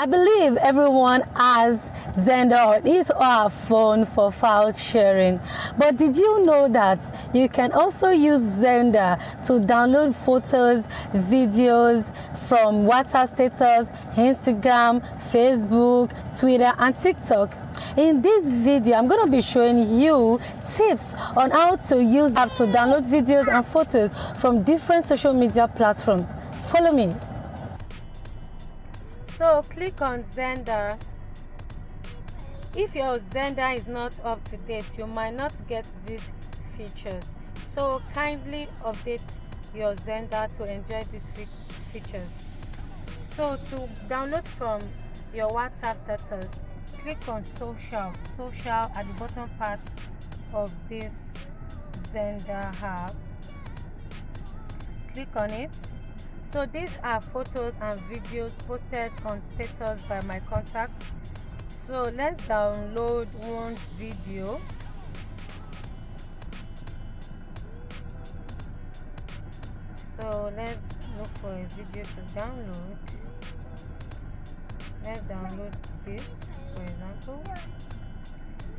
I believe everyone has Xender on his or her phone for file sharing. But did you know that you can also use Xender to download photos, videos from WhatsApp status, Instagram, Facebook, Twitter, and TikTok? In this video, I'm going to be showing you tips on how to use app to download videos and photos from different social media platforms. Follow me. So click on Xender. If your Xender is not up to date, you might not get these features. So kindly update your Xender to enjoy these features. So to download from your WhatsApp status, click on social, social at the bottom part of this Xender app. Click on it so these are photos and videos posted on status by my contacts. So let's download one video. So let's look for a video to download. Let's download this for example.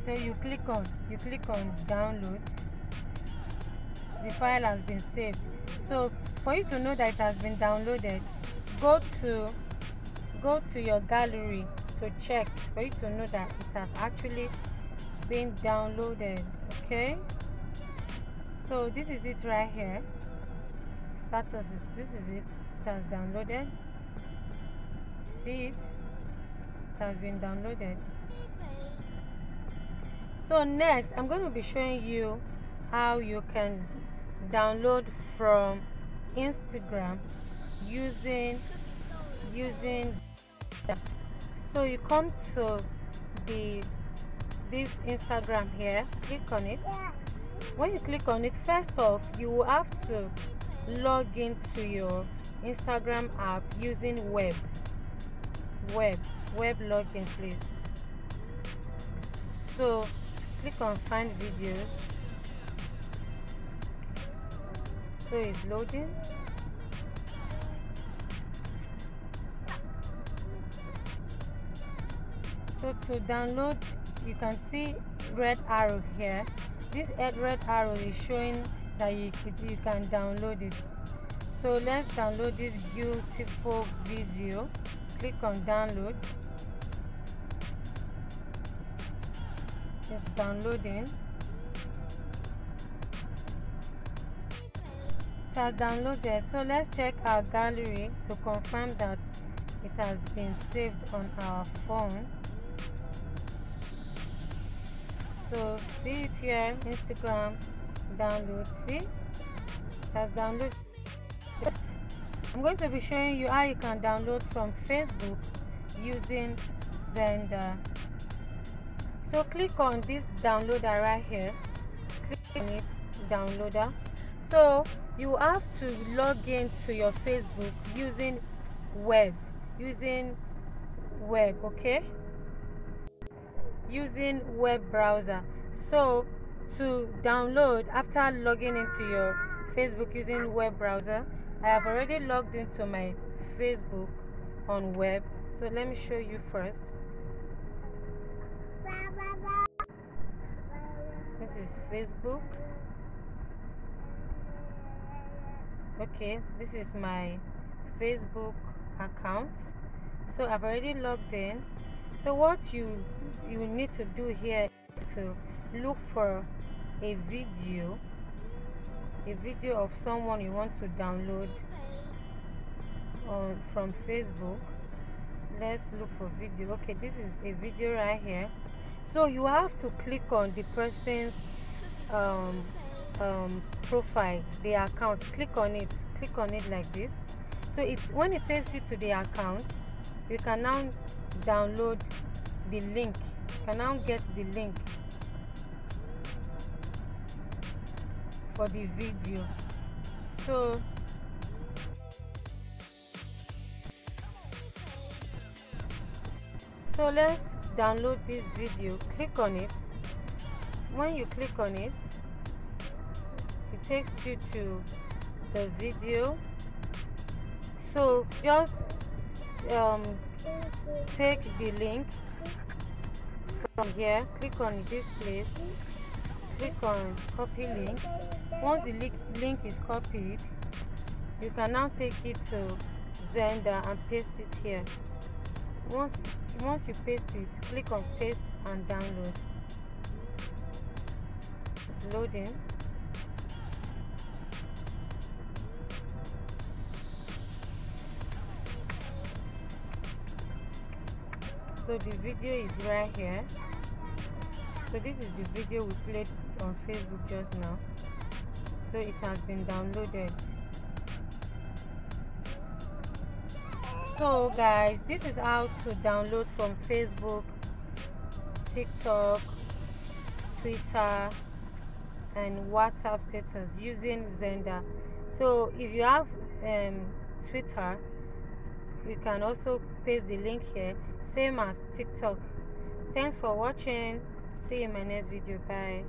So you click on you click on download. The file has been saved so for you to know that it has been downloaded go to go to your gallery to check for you to know that it has actually been downloaded okay? So this is it right here. Status is this is it. It has downloaded. See it? It has been downloaded. So next i'm going to be showing you how you can download from Instagram using using so you come to the this Instagram here click on it. When you click on it first off you will have to log into your Instagram app using web. Web web login please. So click on find videos so it's loading so to download you can see red arrow here. This red arrow is showing that you you can download it. So let's download this beautiful video. Click on download. It's downloading has downloaded. So let's check our gallery to confirm that it has been saved on our phone. So see it here instagram download. See? It has downloaded. Yes. i'm going to be showing you how you can download from facebook using xender so click on this downloader right here. Click on it downloader so you have to log in to your facebook using web using web okay? Using web browser. So to download after logging into your facebook using web browser i have already logged into my facebook on web. So let me show you first. This is facebook okay this is my facebook account. So i've already logged in. So what you you need to do here to look for a video a video of someone you want to download on from facebook. Let's look for video. Okay this is a video right here. So you have to click on the person's um, um, profile the account click on it click on it like this. So it's when it takes you to the account you can now download the link. You can now get the link for the video. So so let's download this video. Click on it. When you click on it takes you to the video. So just um, take the link from here. Click on this place. Click on copy link. Once the link, link is copied you can now take it to Xender and paste it here. Once once you paste it click on paste and download. It's loading so the video is right here. So this is the video we played on facebook just now. So it has been downloaded. So guys this is how to download from facebook tiktok twitter and whatsapp status using Xender so if you have um, twitter you can also paste the link here same as tiktok. Thanks for watching. See you in my next video. Bye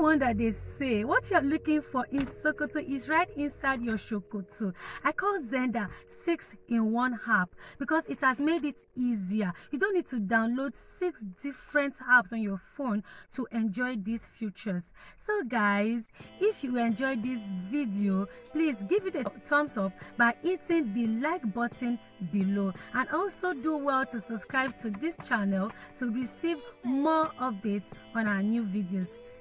no wonder they say what you're looking for in Sokoto is right inside your Shokoto. I call Xender 6 in one app because it has made it easier. You don't need to download six different apps on your phone to enjoy these features. So guys, if you enjoyed this video, please give it a thumbs up by hitting the like button below and also do well to subscribe to this channel to receive more updates on our new videos.